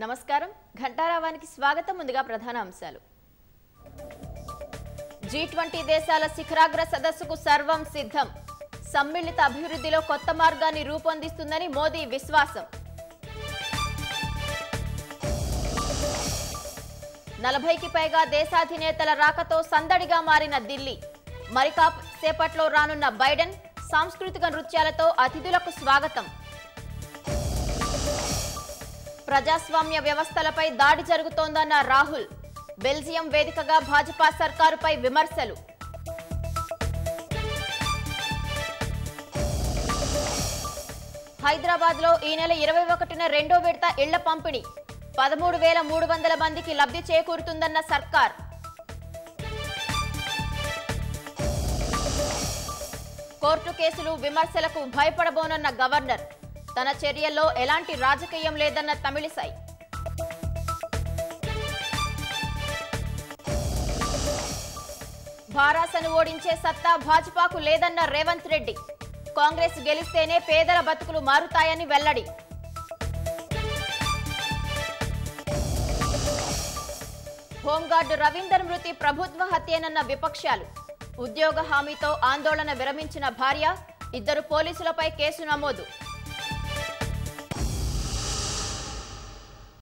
నమస్కారం. ఘంటారావానికి స్వాగతం. ముందుగా ప్రధాన అంశాలు. జీ ట్వంటీ దేశాల శిఖరాగ్ర సదస్సుకు సర్వం సిద్ధం. సమ్మిళిత అభివృద్ధిలో కొత్త మార్గాన్ని రూపొందిస్తుందని మోదీ విశ్వాసం. నలభైకి పైగా దేశాధినేతల రాకతో సందడిగా మారిన ఢిల్లీ. మరి సేపట్లో రానున్న బైడెన్ సాంస్కృతిక నృత్యాలతో అతిథులకు స్వాగతం. ప్రజాస్వామ్య వ్యవస్థలపై దాడి జరుగుతోందన్న రాహుల్. బెల్జియం వేదికగా భాజపా సర్కారుపై విమర్శలు. హైదరాబాద్లో ఈ నెల ఇరవై ఒకటిన రెండో విడత ఇళ్ళ పంపిణీ. పదమూడు వేల మూడు వందల మందికి లబ్ధి చేకూరుతుందన్న సర్కార్. కోర్టు కేసులు విమర్శలకు భయపడబోనన్న గవర్నర్. తన చర్యల్లో ఎలాంటి రాజకీయం లేదన్న తమిళిసై భారాసను ఓడించే సత్తా భాజపాకు లేదన్న రేవంత్ రెడ్డి. కాంగ్రెస్ గెలిస్తేనే పేదల బతుకులు మారుతాయని వెల్లడి. హోంగార్డు రవీందర్ మృతి ప్రభుత్వ హత్యేనన్న విపక్షాలు. ఉద్యోగ హామీతో ఆందోళన విరమించిన భార్య ఇద్దరు పోలీసులపై కేసు నమోదు.